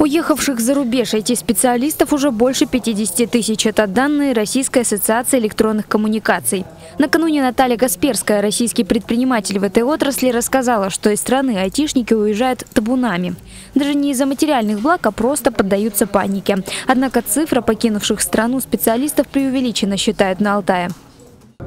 Уехавших за рубеж IT-специалистов уже больше 50 тысяч. Это данные Российской ассоциации электронных коммуникаций. Накануне Наталья Касперская, российский предприниматель в этой отрасли, рассказала, что из страны айтишники уезжают табунами. Даже не из-за материальных благ, а просто поддаются панике. Однако цифра покинувших страну специалистов преувеличена, считают на Алтае.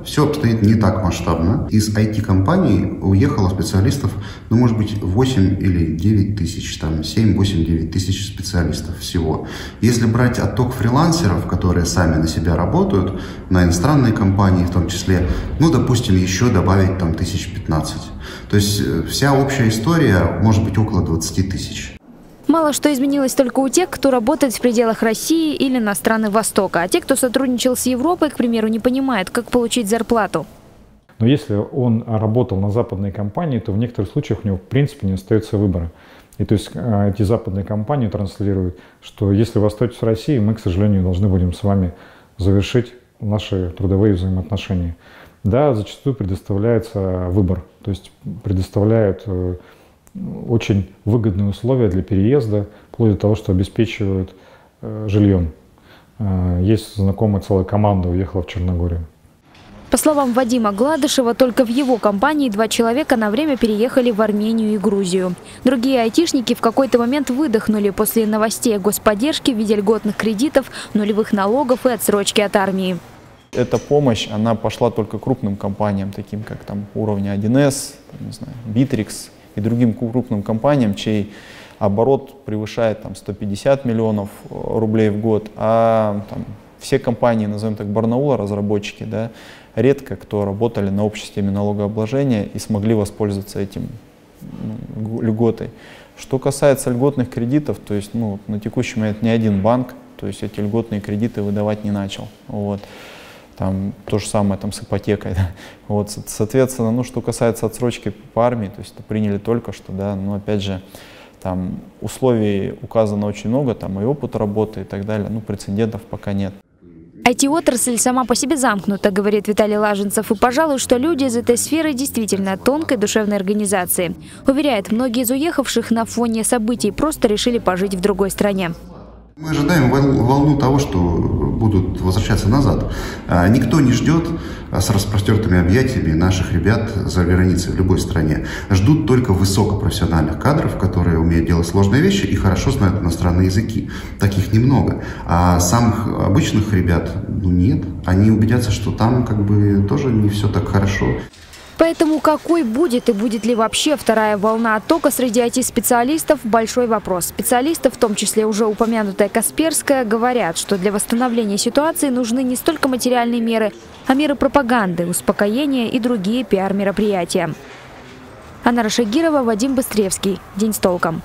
Все обстоит не так масштабно. Из IT-компаний уехало специалистов, ну, может быть, 8 или 9 тысяч, там, 7, 8, 9 тысяч специалистов всего. Если брать отток фрилансеров, которые сами на себя работают, на иностранные компании в том числе, ну, допустим, еще добавить там тысяч 15. То есть э, вся общая история может быть около 20 тысяч. Мало что изменилось только у тех, кто работает в пределах России или на страны Востока. А те, кто сотрудничал с Европой, к примеру, не понимают, как получить зарплату. Но если он работал на западной компании, то в некоторых случаях у него в принципе не остается выбора. И то есть э, эти западные компании транслируют, что если вы остаетесь в России, мы, к сожалению, должны будем с вами завершить наши трудовые взаимоотношения. Да, зачастую предоставляется выбор, то есть предоставляют э, очень выгодные условия для переезда, вплоть до того, что обеспечивают э, жильем. Э, есть знакомая целая команда уехала в Черногорию. По словам Вадима Гладышева, только в его компании два человека на время переехали в Армению и Грузию. Другие айтишники в какой-то момент выдохнули после новостей о господдержке в виде льготных кредитов, нулевых налогов и отсрочки от армии. Эта помощь, она пошла только крупным компаниям, таким как там уровня 1С, не знаю, Bittrex, и другим крупным компаниям, чей оборот превышает там, 150 миллионов э, рублей в год, а там, все компании, назовем так, Барнаула, разработчики, да, редко кто работали на общей системе налогообложения и смогли воспользоваться этим ну, льготой. Что касается льготных кредитов, то есть ну, на текущий момент ни один банк, то есть эти льготные кредиты выдавать не начал. Вот. Там то же самое там, с ипотекой. Да. Вот, соответственно, ну, что касается отсрочки по армии, то есть это приняли только что, да, но опять же, там условий указано очень много, там и опыт работы и так далее, ну, прецедентов пока нет. IT-отрасль сама по себе замкнута, говорит Виталий Лаженцев, и, пожалуй, что люди из этой сферы действительно тонкой душевной организации. Уверяет, многие из уехавших на фоне событий просто решили пожить в другой стране. Мы ожидаем волну того, что будут возвращаться назад. А, никто не ждет а, с распростертыми объятиями наших ребят за границей в любой стране. Ждут только высокопрофессиональных кадров, которые умеют делать сложные вещи и хорошо знают иностранные языки. Таких немного. А самых обычных ребят, ну нет. Они убедятся, что там как бы тоже не все так хорошо. Поэтому какой будет и будет ли вообще вторая волна оттока среди IT-специалистов – большой вопрос. Специалисты, в том числе уже упомянутая Касперская, говорят, что для восстановления ситуации нужны не столько материальные меры, а меры пропаганды, успокоения и другие пиар-мероприятия. Анна Рашагирова, Вадим Быстревский. День с толком.